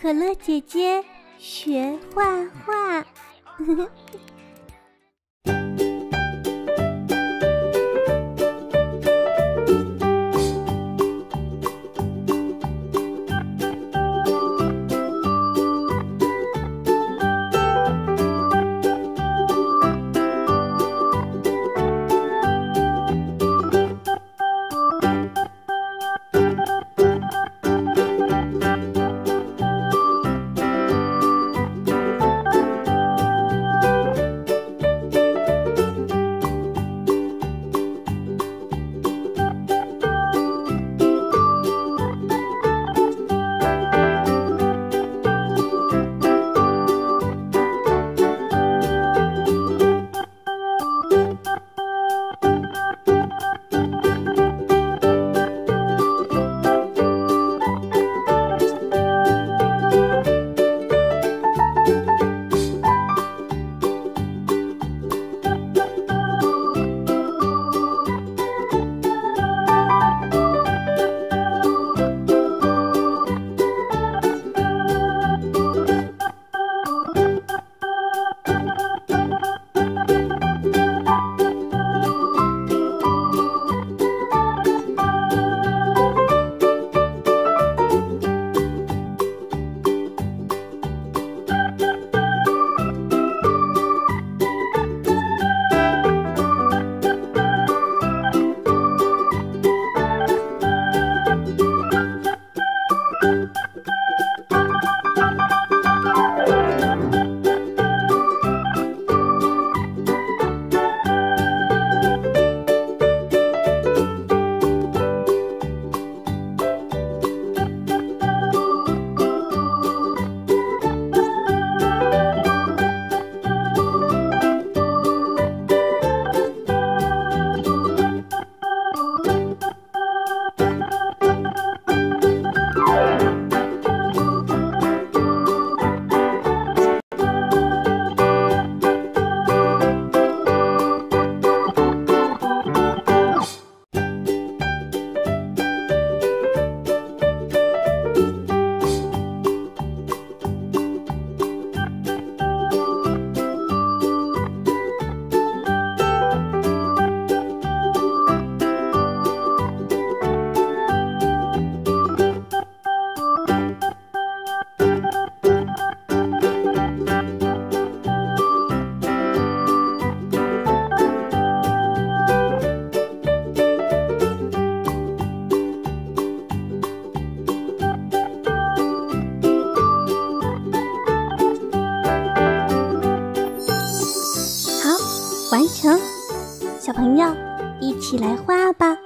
可乐姐姐学画画。完成，小朋友一起来画吧。